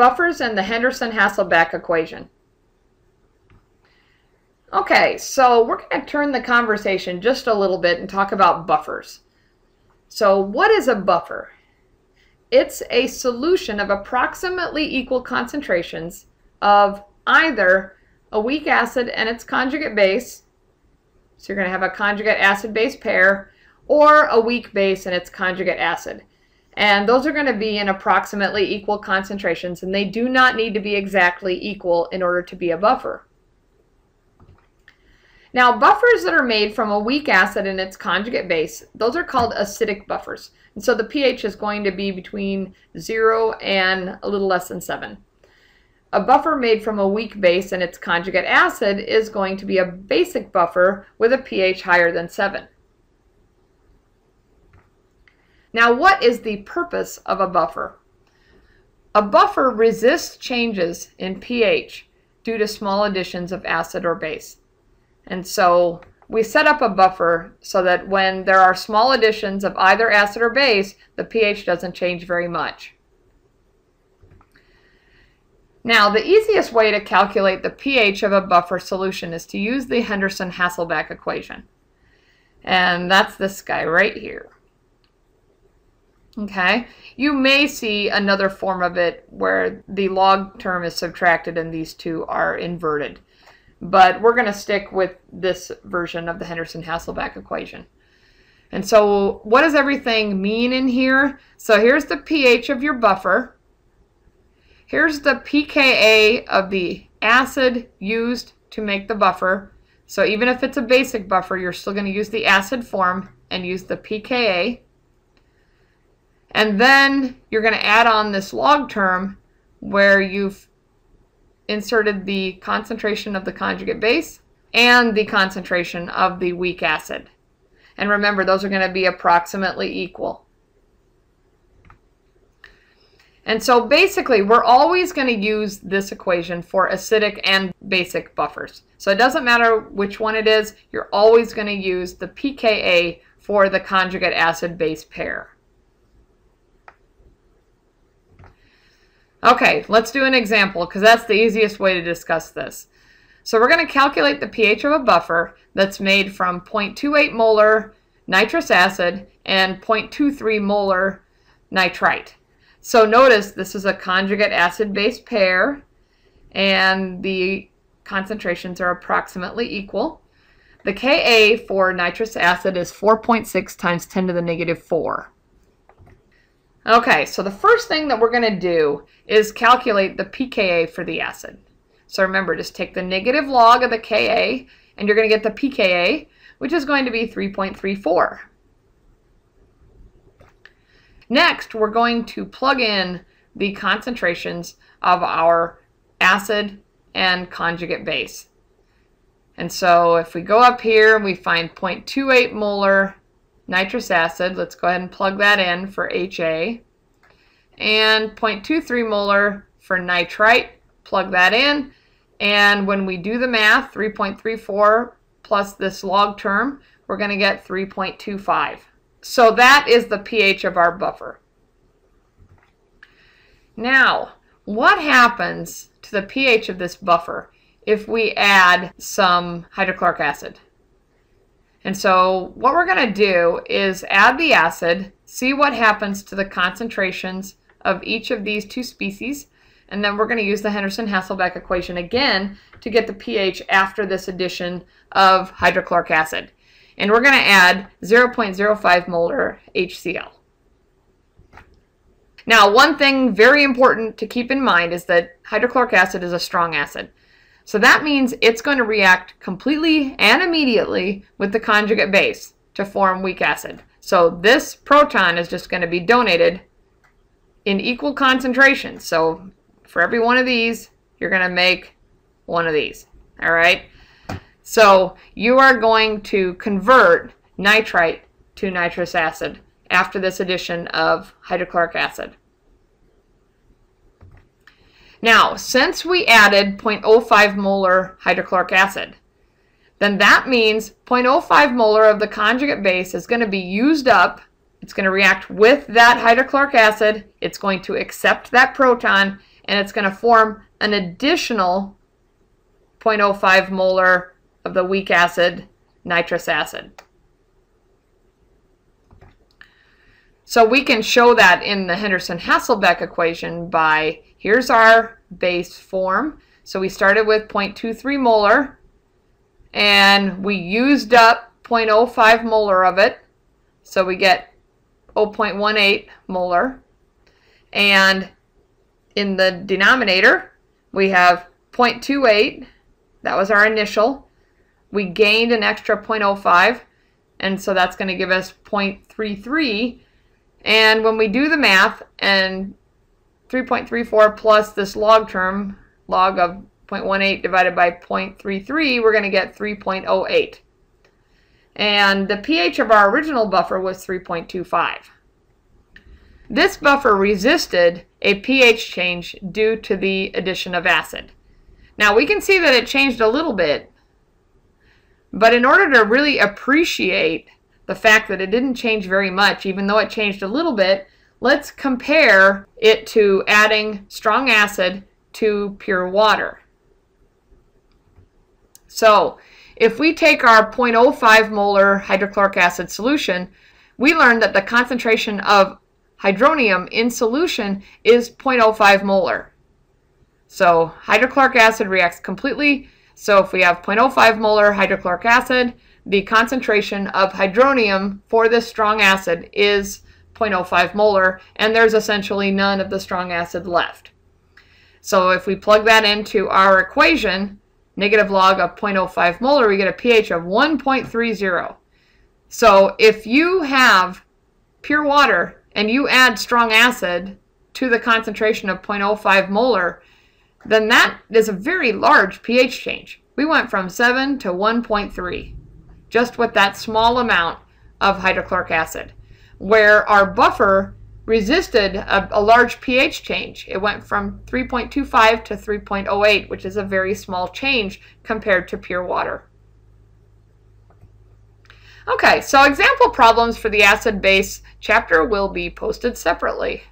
buffers and the Henderson-Hasselbalch equation. Okay, so we're going to turn the conversation just a little bit and talk about buffers. So what is a buffer? It's a solution of approximately equal concentrations of either a weak acid and its conjugate base, so you're going to have a conjugate acid-base pair, or a weak base and its conjugate acid. And those are going to be in approximately equal concentrations, and they do not need to be exactly equal in order to be a buffer. Now, buffers that are made from a weak acid and its conjugate base, those are called acidic buffers. And so the pH is going to be between 0 and a little less than 7. A buffer made from a weak base and its conjugate acid is going to be a basic buffer with a pH higher than 7. Now, what is the purpose of a buffer? A buffer resists changes in pH due to small additions of acid or base. And so we set up a buffer so that when there are small additions of either acid or base, the pH doesn't change very much. Now, the easiest way to calculate the pH of a buffer solution is to use the Henderson-Hasselbalch equation. And that's this guy right here. Okay, you may see another form of it where the log term is subtracted and these two are inverted. But we're going to stick with this version of the Henderson-Hasselbalch equation. And so what does everything mean in here? So here's the pH of your buffer. Here's the pKa of the acid used to make the buffer. So even if it's a basic buffer, you're still going to use the acid form and use the pKa. And then you're going to add on this log term where you've inserted the concentration of the conjugate base and the concentration of the weak acid. And remember, those are going to be approximately equal. And so basically, we're always going to use this equation for acidic and basic buffers. So it doesn't matter which one it is, you're always going to use the pKa for the conjugate acid-base pair. Okay, let's do an example because that's the easiest way to discuss this. So we're going to calculate the pH of a buffer that's made from 0.28 molar nitrous acid and 0.23 molar nitrite. So notice this is a conjugate acid-base pair and the concentrations are approximately equal. The Ka for nitrous acid is 4.6 times 10 to the negative 4. Okay, so the first thing that we're going to do is calculate the pKa for the acid. So remember, just take the negative log of the Ka, and you're going to get the pKa, which is going to be 3.34. Next, we're going to plug in the concentrations of our acid and conjugate base. And so if we go up here, and we find 0.28 molar nitrous acid. Let's go ahead and plug that in for HA. And 0.23 molar for nitrite. Plug that in. And when we do the math, 3.34 plus this log term, we're going to get 3.25. So that is the pH of our buffer. Now, what happens to the pH of this buffer if we add some hydrochloric acid? And so what we're going to do is add the acid, see what happens to the concentrations of each of these two species, and then we're going to use the Henderson-Hasselbalch equation again to get the pH after this addition of hydrochloric acid. And we're going to add 0.05 molar HCl. Now, one thing very important to keep in mind is that hydrochloric acid is a strong acid. So that means it's going to react completely and immediately with the conjugate base to form weak acid. So this proton is just going to be donated in equal concentrations. So for every one of these, you're going to make one of these. All right. So you are going to convert nitrite to nitrous acid after this addition of hydrochloric acid. Now, since we added 0.05 molar hydrochloric acid, then that means 0.05 molar of the conjugate base is going to be used up. It's going to react with that hydrochloric acid. It's going to accept that proton, and it's going to form an additional 0.05 molar of the weak acid nitrous acid. So we can show that in the Henderson-Hasselbalch equation by, here's our base form. So we started with 0.23 molar, and we used up 0.05 molar of it. So we get 0.18 molar. And in the denominator, we have 0.28. That was our initial. We gained an extra 0.05, and so that's going to give us 0.33 and when we do the math, and 3.34 plus this log term, log of 0.18 divided by 0.33, we're going to get 3.08. And the pH of our original buffer was 3.25. This buffer resisted a pH change due to the addition of acid. Now we can see that it changed a little bit, but in order to really appreciate the fact that it didn't change very much, even though it changed a little bit, let's compare it to adding strong acid to pure water. So if we take our 0.05 molar hydrochloric acid solution, we learned that the concentration of hydronium in solution is 0.05 molar. So hydrochloric acid reacts completely. So if we have 0.05 molar hydrochloric acid, the concentration of hydronium for this strong acid is 0.05 molar, and there's essentially none of the strong acid left. So if we plug that into our equation, negative log of 0.05 molar, we get a pH of 1.30. So if you have pure water and you add strong acid to the concentration of 0.05 molar, then that is a very large pH change. We went from 7 to 1.3 just with that small amount of hydrochloric acid, where our buffer resisted a, a, large pH change. It went from 3.25 to 3.08, which is a very small change compared to pure water. Okay, so example problems for the acid-base chapter will be posted separately.